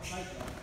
outside that.